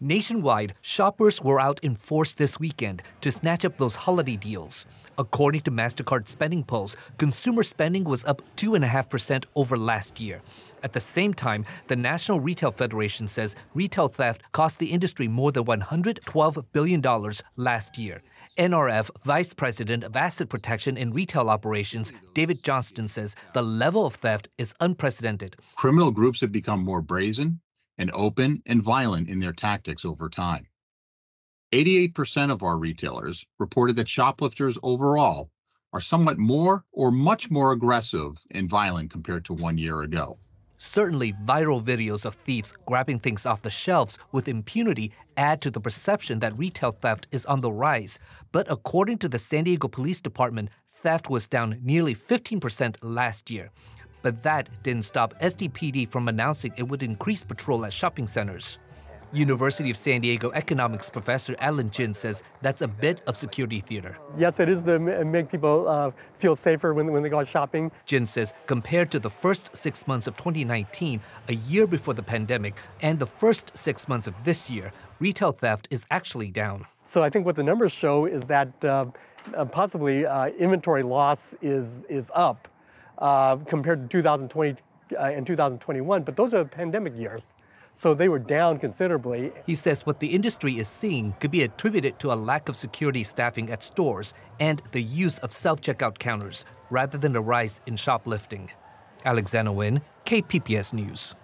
Nationwide, shoppers were out in force this weekend to snatch up those holiday deals. According to MasterCard SpendingPulse, consumer spending was up 2.5% over last year. At the same time, the National Retail Federation says retail theft cost the industry more than $112 billion last year. NRF Vice President of Asset Protection and Retail Operations, David Johnston, says the level of theft is unprecedented. Criminal groups have become more brazen, and open and violent in their tactics over time. 88% of our retailers reported that shoplifters overall are somewhat more or much more aggressive and violent compared to one year ago. Certainly, viral videos of thieves grabbing things off the shelves with impunity add to the perception that retail theft is on the rise. But according to the San Diego Police Department, theft was down nearly 15% last year. But that didn't stop SDPD from announcing it would increase patrol at shopping centers. University of San Diego economics professor Alan Gin says that's a bit of security theater. Yes, it is to make people uh, feel safer when, when they go out shopping. Gin says compared to the first six months of 2019, a year before the pandemic, and the first six months of this year, retail theft is actually down. So I think what the numbers show is that uh, uh, possibly uh, inventory loss is, is up uh, compared to 2020 uh, and 2021, but those are pandemic years. So they were down considerably. He says what the industry is seeing could be attributed to a lack of security staffing at stores and the use of self checkout counters rather than a rise in shoplifting. Alexander Nguyen, KPBS News.